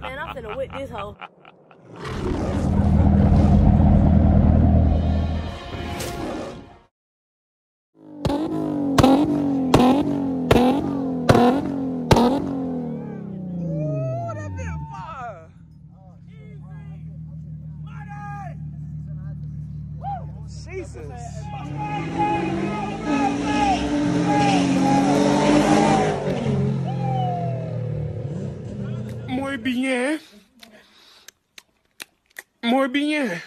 Man, I'm finna whip this hoe. Muy bien.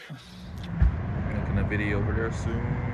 Making a video over there soon.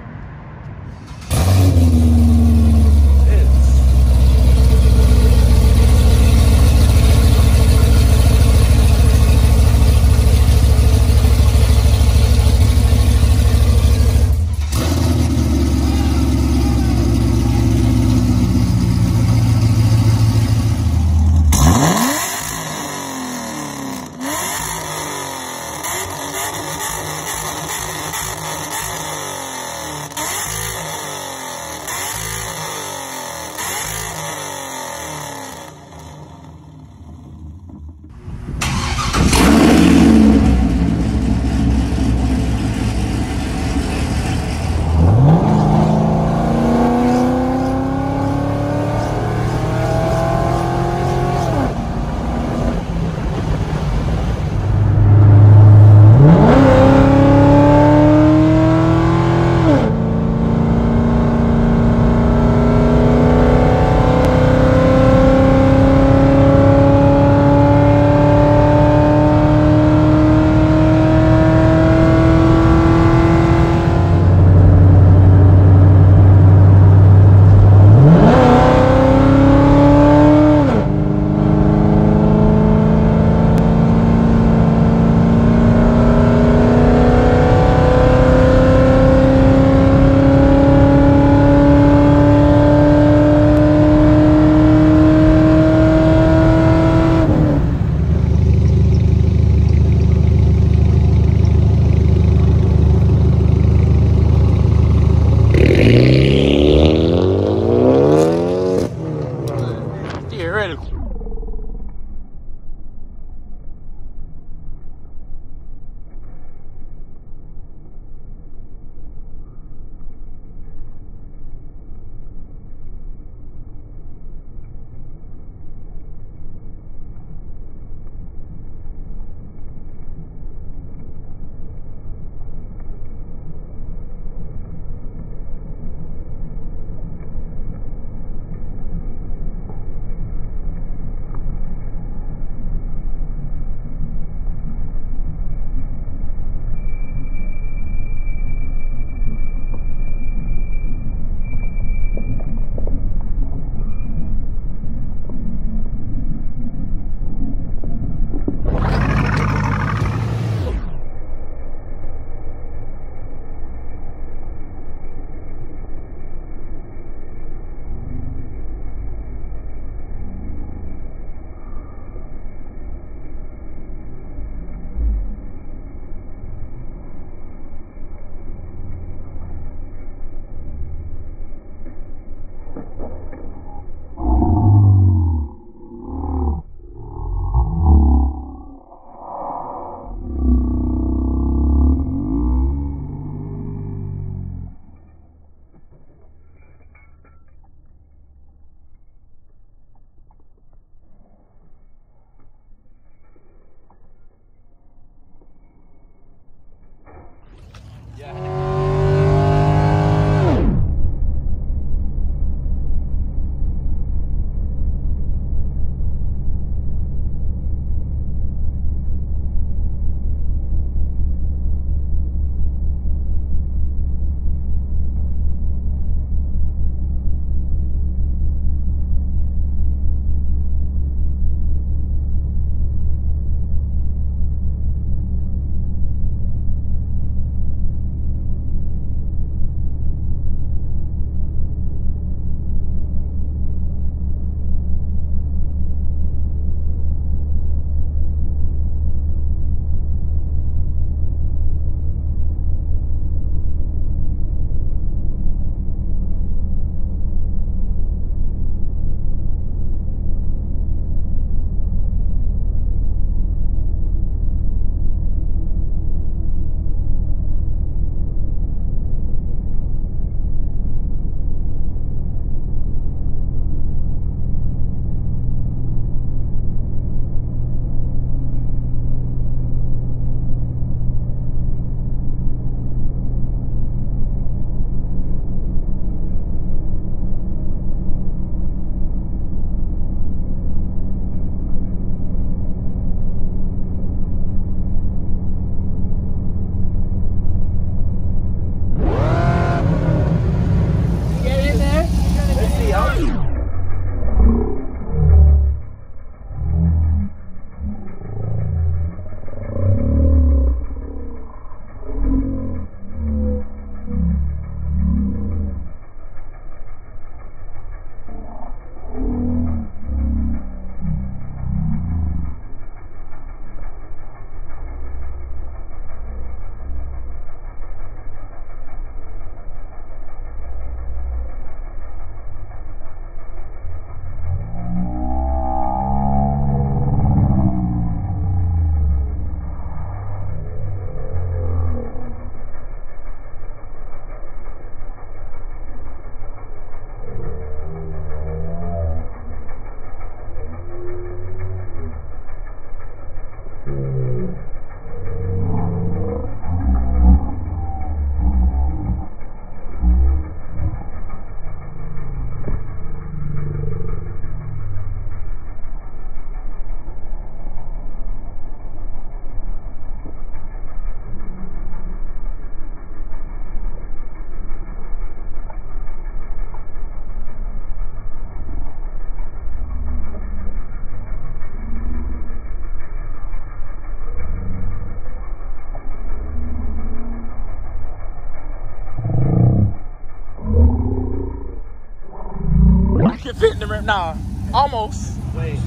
can fit in the rim. Nah, almost. Wait.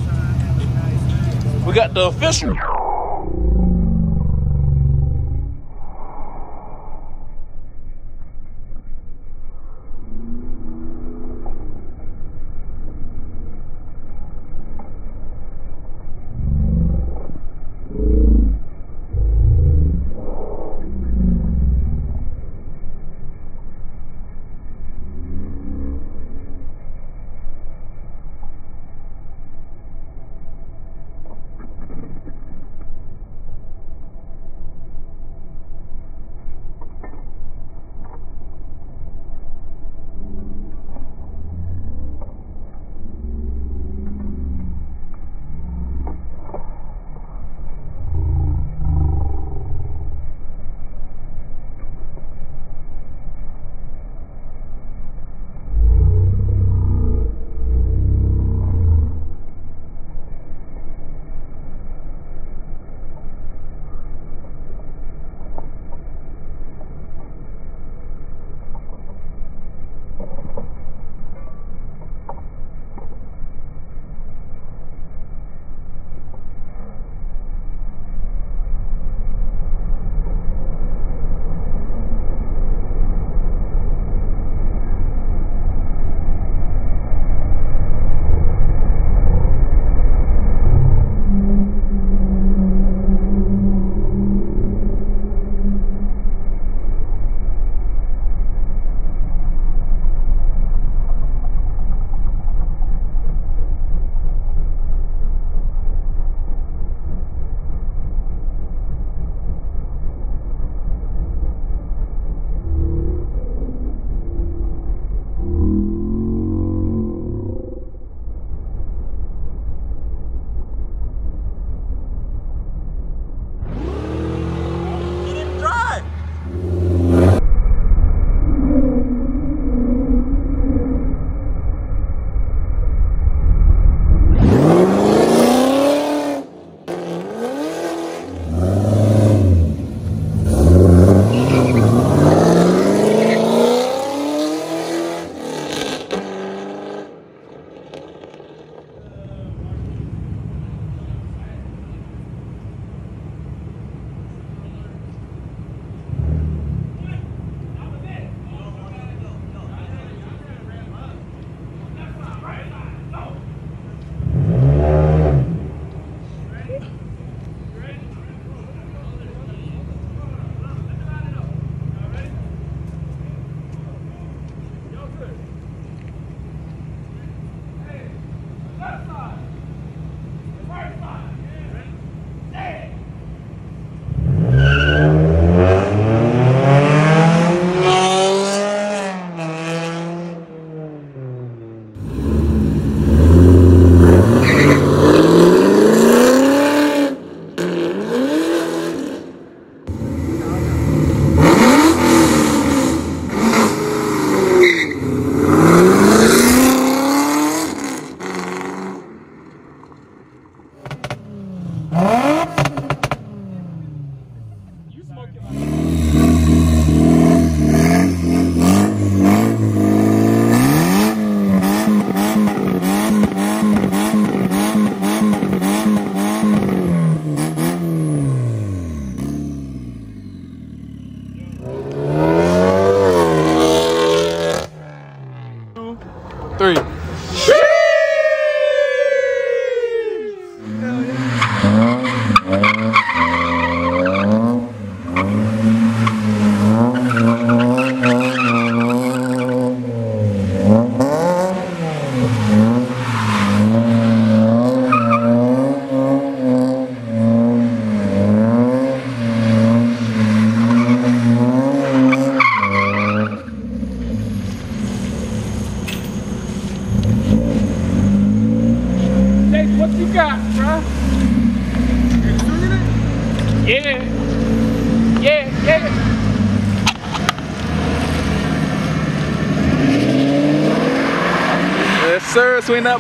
We got the official.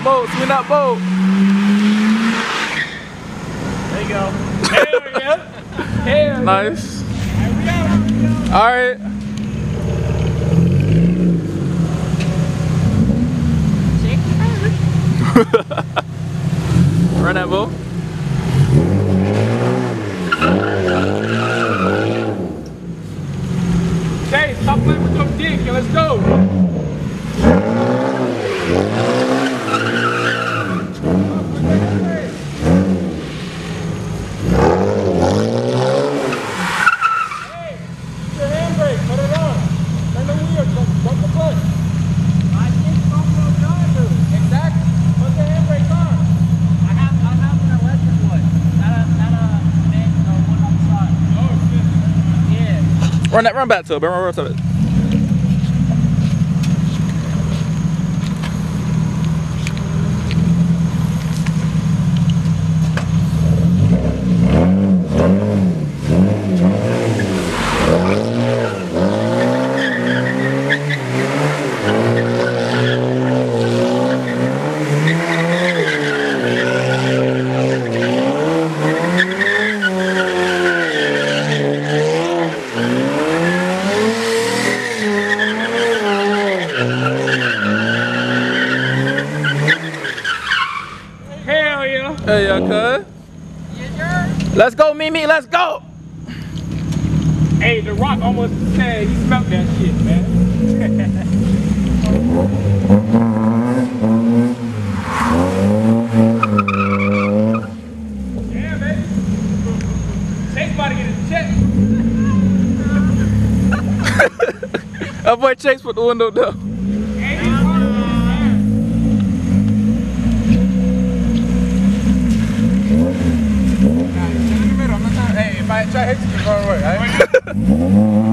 boat, spin that boat. There you go. There we go. There nice. We go. All right. Run that boat. Okay, stop playing with your dick and let's go. Run that, run back to it, bro. Run, run to it. almost sad. He smelt that shit, man. That boy Chase put the window down. far away, eh?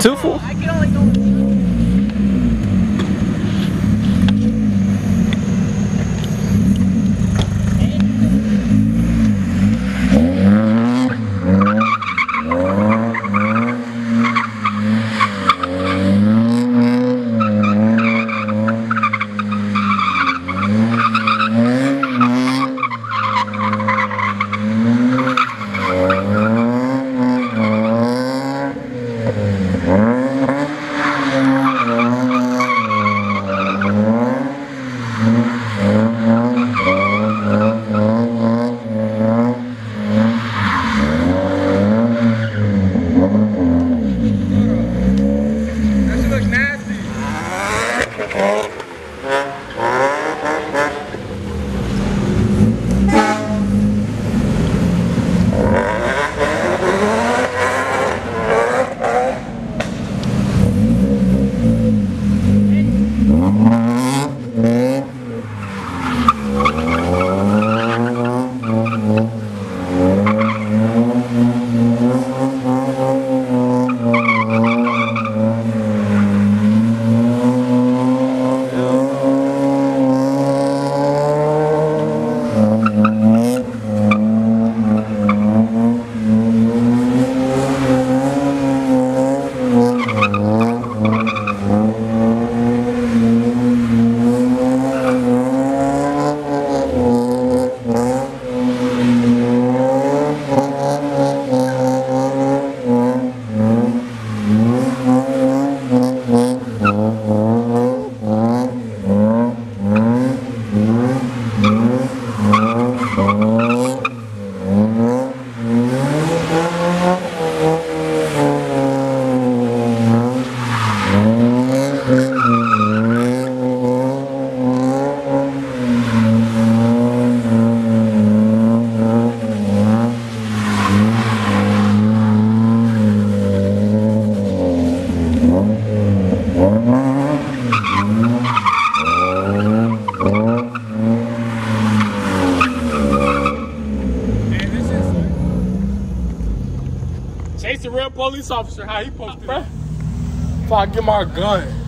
Two four. Mm-hmm. Police officer how he posted it. If I get my gun.